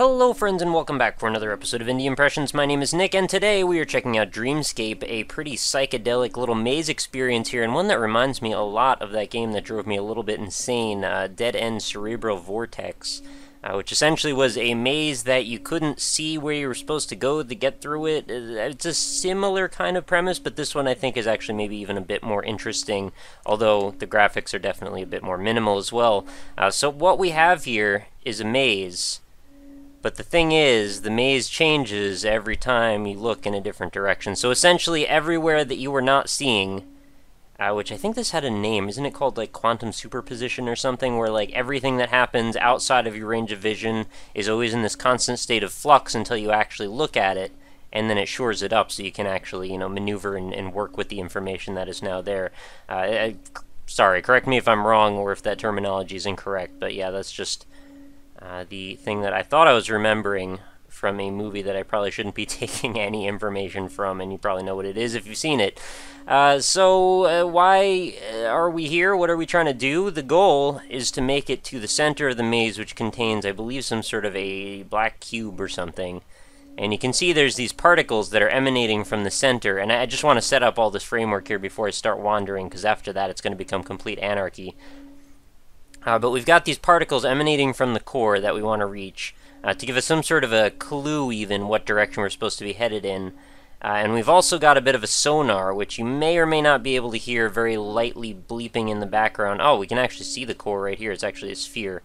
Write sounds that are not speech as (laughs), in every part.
Hello friends and welcome back for another episode of Indie Impressions. My name is Nick and today we are checking out Dreamscape, a pretty psychedelic little maze experience here and one that reminds me a lot of that game that drove me a little bit insane, uh, Dead End Cerebral Vortex. Uh, which essentially was a maze that you couldn't see where you were supposed to go to get through it. Uh, it's a similar kind of premise, but this one I think is actually maybe even a bit more interesting, although the graphics are definitely a bit more minimal as well. Uh, so what we have here is a maze but the thing is, the maze changes every time you look in a different direction. So essentially, everywhere that you were not seeing, uh, which I think this had a name, isn't it called like quantum superposition or something, where like everything that happens outside of your range of vision is always in this constant state of flux until you actually look at it, and then it shores it up so you can actually, you know, maneuver and, and work with the information that is now there. Uh, I, sorry, correct me if I'm wrong or if that terminology is incorrect, but yeah, that's just uh, the thing that I thought I was remembering from a movie that I probably shouldn't be (laughs) taking any information from, and you probably know what it is if you've seen it. Uh, so, uh, why uh, are we here? What are we trying to do? The goal is to make it to the center of the maze, which contains, I believe, some sort of a black cube or something. And you can see there's these particles that are emanating from the center, and I just want to set up all this framework here before I start wandering, because after that it's going to become complete anarchy. Uh, but we've got these particles emanating from the core that we want to reach uh, to give us some sort of a clue even what direction we're supposed to be headed in. Uh, and we've also got a bit of a sonar, which you may or may not be able to hear very lightly bleeping in the background. Oh, we can actually see the core right here. It's actually a sphere.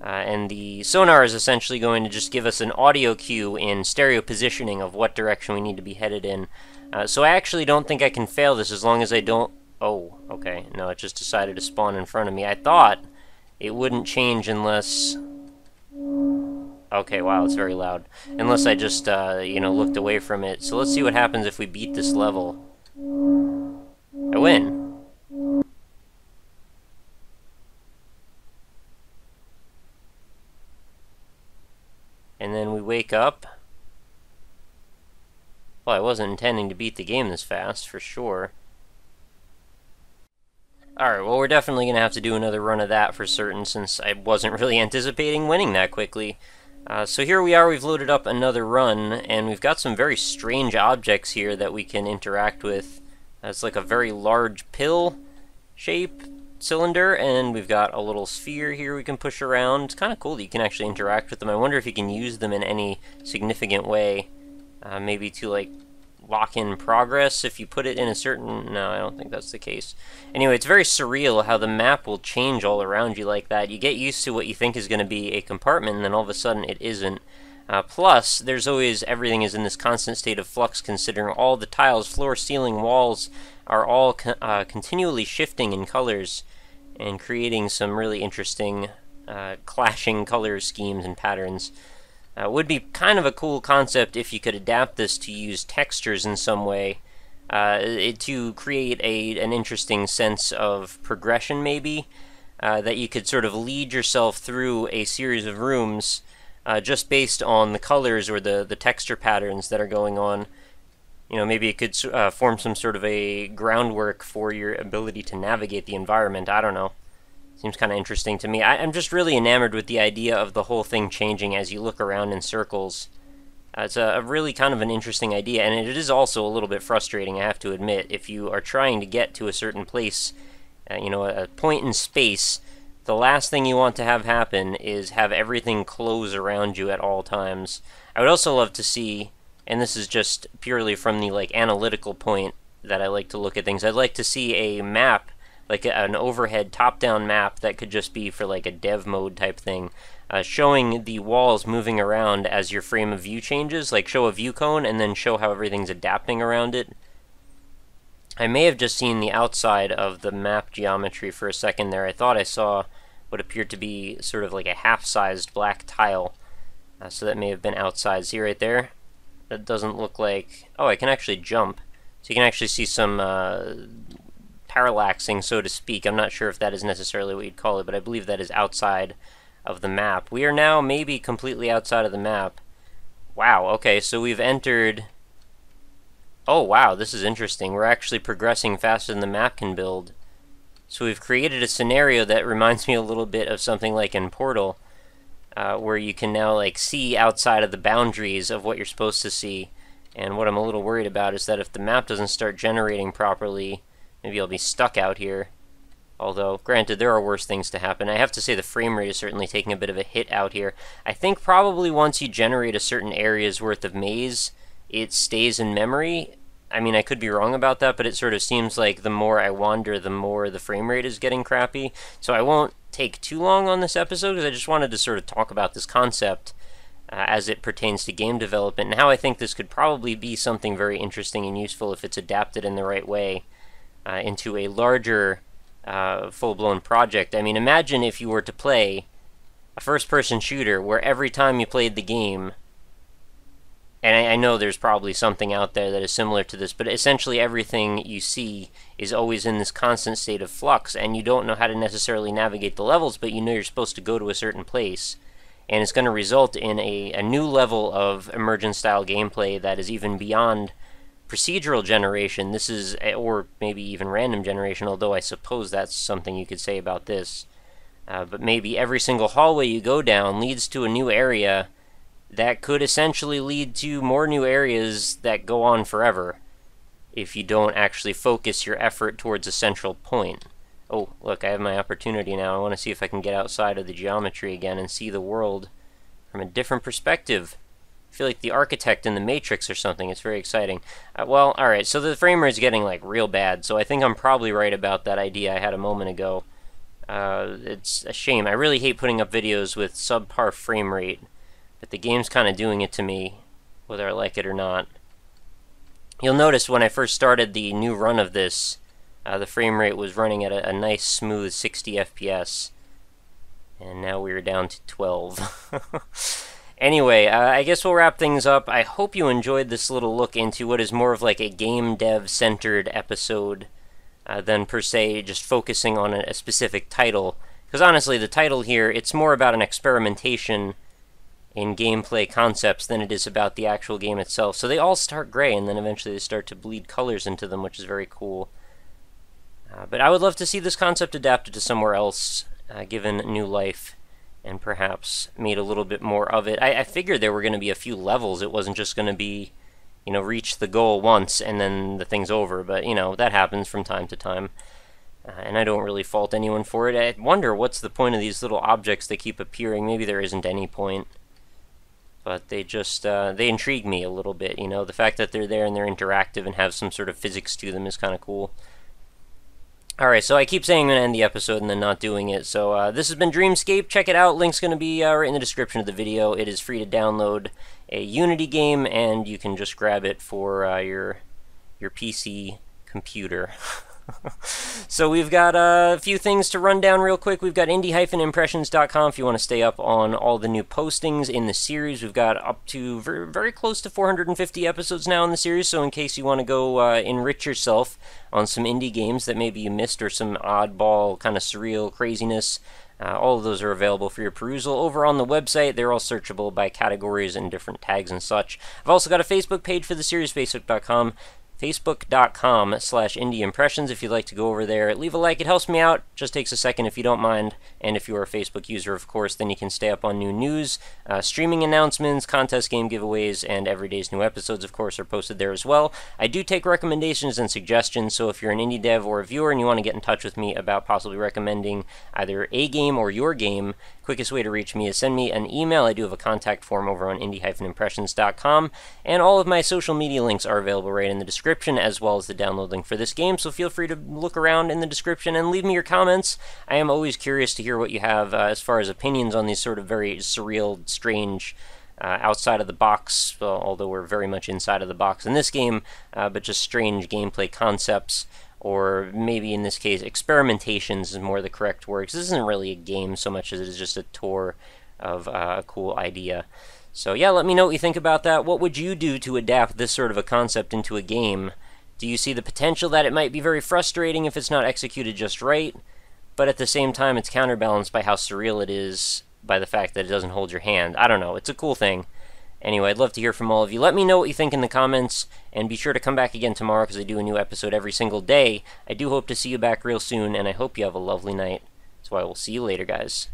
Uh, and the sonar is essentially going to just give us an audio cue in stereo positioning of what direction we need to be headed in. Uh, so I actually don't think I can fail this as long as I don't... Oh, okay. No, it just decided to spawn in front of me. I thought it wouldn't change unless... Okay, wow, it's very loud. Unless I just, uh, you know, looked away from it. So let's see what happens if we beat this level. I win. And then we wake up. Well, I wasn't intending to beat the game this fast, for sure. Alright, well we're definitely going to have to do another run of that for certain since I wasn't really anticipating winning that quickly. Uh, so here we are, we've loaded up another run, and we've got some very strange objects here that we can interact with. It's like a very large pill shape cylinder, and we've got a little sphere here we can push around. It's kind of cool that you can actually interact with them. I wonder if you can use them in any significant way. Uh, maybe to like lock in progress if you put it in a certain... No, I don't think that's the case. Anyway, it's very surreal how the map will change all around you like that. You get used to what you think is going to be a compartment, and then all of a sudden it isn't. Uh, plus, there's always... Everything is in this constant state of flux, considering all the tiles, floor, ceiling, walls are all co uh, continually shifting in colors and creating some really interesting uh, clashing color schemes and patterns. Uh, would be kind of a cool concept if you could adapt this to use textures in some way uh, to create a an interesting sense of progression, maybe. Uh, that you could sort of lead yourself through a series of rooms uh, just based on the colors or the, the texture patterns that are going on. You know, maybe it could uh, form some sort of a groundwork for your ability to navigate the environment. I don't know. Seems kind of interesting to me. I, am just really enamored with the idea of the whole thing changing as you look around in circles. Uh, it's a, a, really kind of an interesting idea, and it is also a little bit frustrating, I have to admit. If you are trying to get to a certain place, uh, you know, a, a point in space, the last thing you want to have happen is have everything close around you at all times. I would also love to see, and this is just purely from the like analytical point that I like to look at things, I'd like to see a map like an overhead top-down map that could just be for like a dev mode type thing, uh, showing the walls moving around as your frame of view changes, like show a view cone and then show how everything's adapting around it. I may have just seen the outside of the map geometry for a second there. I thought I saw what appeared to be sort of like a half-sized black tile. Uh, so that may have been outside. See right there? That doesn't look like... Oh, I can actually jump. So you can actually see some uh, parallaxing, so to speak. I'm not sure if that is necessarily what you'd call it, but I believe that is outside of the map. We are now maybe completely outside of the map. Wow, okay, so we've entered... Oh, wow, this is interesting. We're actually progressing faster than the map can build. So we've created a scenario that (laughs) reminds me a little bit of something like in Portal. uh, where you can now like see outside of the boundaries of what you're supposed to see. And what I'm a little worried about is that if the map doesn't start generating properly, maybe I'll be stuck out here. Although, granted, there are worse things to happen. I have to say the frame rate is certainly taking a bit of a hit out here. I think probably once you generate a certain area's worth of maze, it stays in memory. I mean, I could be wrong about that, but it sort of seems like the more I wander, the more the frame rate is getting crappy. So I won't take too long on this episode because I just wanted to sort of talk about this concept uh, as it pertains to game development and how I think this could probably be something very interesting and useful if it's adapted in the right way uh, into a larger uh, full-blown project. I mean, imagine if you were to play a first-person shooter where every time you played the game, and I, I, know there's probably something out there that is similar to this, but essentially everything you see is always in this constant state of flux, and you don't know how to necessarily navigate the levels, but you know you're supposed to go to a certain place. And it's going to result in a, a new level of emergent style gameplay that is even beyond procedural generation. This is, or maybe even random generation, although I suppose that's something you could say about this. Uh, but maybe every single hallway you go down leads to a new area that could essentially lead to more new areas that go on forever if you don't actually focus your effort towards a central point. Oh, look, I have my opportunity now. I want to see if I can get outside of the geometry again and see the world from a different perspective. I feel like the architect in the Matrix or something. It's very exciting. Uh, well, alright, so the frame is getting, like, real bad, so I think I'm probably right about that idea I had a moment ago. Uh, it's a shame. I really hate putting up videos with subpar frame rate. But the game's kind of doing it to me, whether I like it or not. You'll notice when I first started the new run of this, uh, the frame rate was running at a, a nice smooth 60 FPS. And now we're down to 12. (laughs) anyway, uh, I guess we'll wrap things up. I hope you enjoyed this little look into what is more of like a game dev centered episode uh, than per se just focusing on a, a specific title. Because honestly, the title here, it's more about an experimentation in gameplay concepts than it is about the actual game itself. So they all start gray, and then eventually they start to bleed colors into them, which is very cool. Uh, but I would love to see this concept adapted to somewhere else, uh, given new life, and perhaps made a little bit more of it. I, I figured there were going to be a few levels. It wasn't just going to be, you know, reach the goal once and then the thing's over. But, you know, that happens from time to time. Uh, and I don't really fault anyone for it. I wonder what's the point of these little objects that keep appearing. Maybe there isn't any point but they just uh, they intrigue me a little bit. You know, the fact that they're there and they're interactive and have some sort of physics to them is kind of cool. All right, so I keep saying I'm going to end the episode and then not doing it. So uh, this has been Dreamscape. Check it out. Link's going to be uh, right in the description of the video. It is free to download a Unity game, and you can just grab it for uh, your your PC computer. (laughs) so we've got a few things to run down real quick. We've got indie-impressions.com if you want to stay up on all the new postings in the series. We've got up to very, very close to 450 episodes now in the series, so in case you want to go uh, enrich yourself on some indie games that maybe you missed or some oddball kind of surreal craziness, uh, all of those are available for your perusal over on the website. They're all searchable by categories and different tags and such. I've also got a Facebook page for the series, facebook.com facebook.com slash indieimpressions if you'd like to go over there. Leave a like, it helps me out. Just takes a second if you don't mind. And if you're a Facebook user, of course, then you can stay up on new news, uh, streaming announcements, contest game giveaways, and every day's new episodes, of course, are posted there as well. I do take recommendations and suggestions, so if you're an indie dev or a viewer and you want to get in touch with me about possibly recommending either a game or your game, quickest way to reach me is send me an email. I do have a contact form over on indie-impressions.com, and all of my social media links are available right in the description, as well as the download link for this game, so feel free to look around in the description and leave me your comments. I am always curious to hear what you have uh, as far as opinions on these sort of very surreal, strange, uh, outside of the box, well, although we're very much inside of the box in this game, uh, but just strange gameplay concepts or maybe in this case, experimentations is more the correct word, this isn't really a game so much as it is just a tour of uh, a cool idea. So yeah, let me know what you think about that. What would you do to adapt this sort of a concept into a game? Do you see the potential that it might be very frustrating if it's not executed just right, but at the same time it's counterbalanced by how surreal it is by the fact that it doesn't hold your hand? I don't know, it's a cool thing. Anyway, I'd love to hear from all of you. Let me know what you think in the comments, and be sure to come back again tomorrow because I do a new episode every single day. I do hope to see you back real soon, and I hope you have a lovely night. So I will see you later, guys.